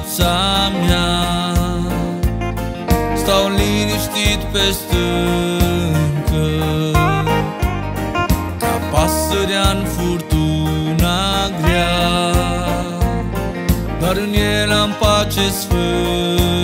clip în viața mea. Stau liniștit pe stâncă Ca pasărea în furtuna grea. Dar în el am pace sfântă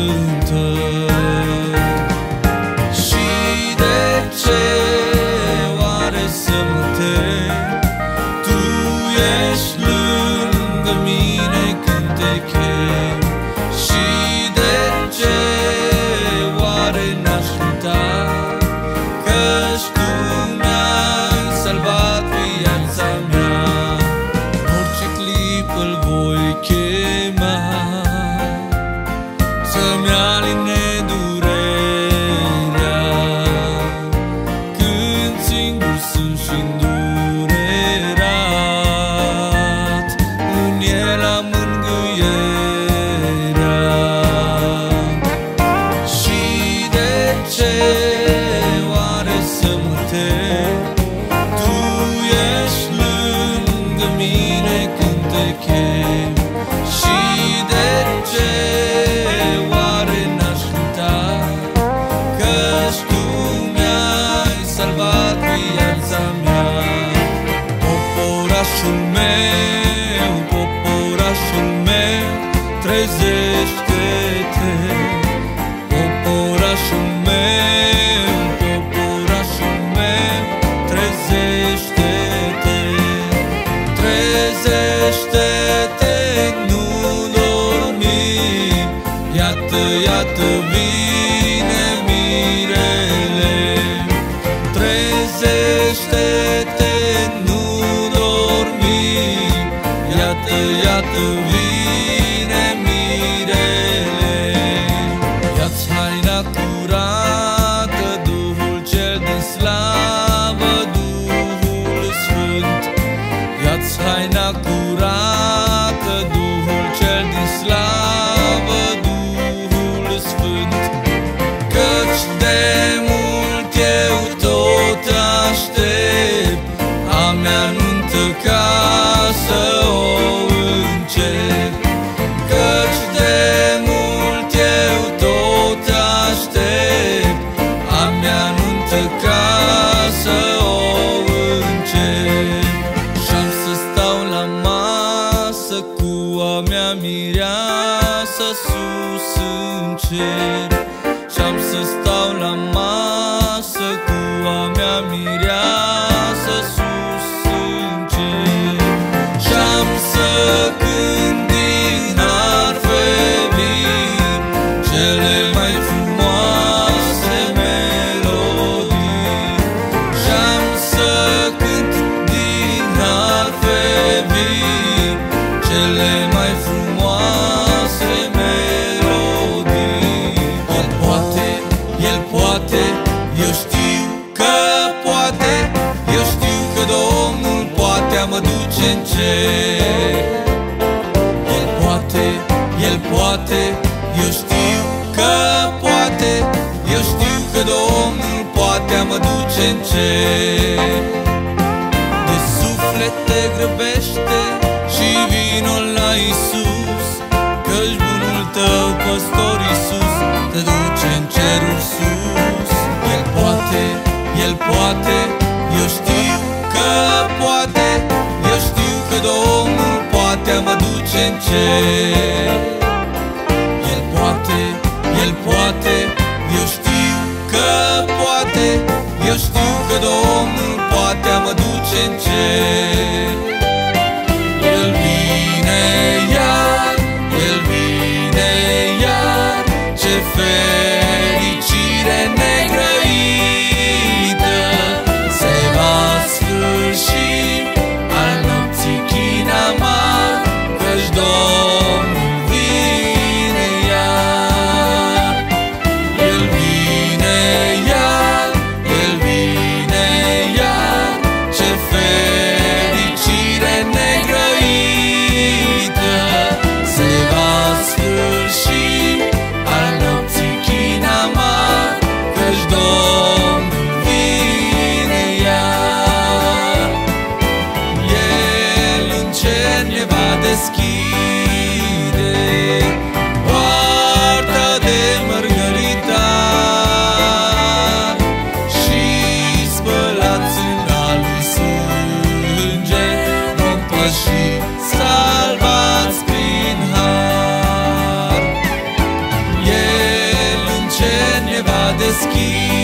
ce oare să mă tem? Tu ești lângă mine când te chem. Și de ce oare n-aș uita Căci tu mi-ai salvat viața mea. Poporașul meu, poporașul meu Trezește-te Trezește-te, A mea nuntă ca să o încep. Căci de mult eu tot aștept A mea nuntă ca să o încep. Și-am să stau la masă cu a mea mireasă sus în cer vin Cele mai frumoase melodii. El poate, El poate, eu știu că poate Eu știu că Domnul poate a mă duce în cer. El poate, El poate, eu știu că poate Eu știu că Domnul poate a mă duce în cer. De suflet te grăbește poate, El poate, eu știu că poate Eu știu că Domnul poate a mă duce în cer. El poate, El poate, eu știu că poate Eu știu că Domnul poate a mă duce în cer que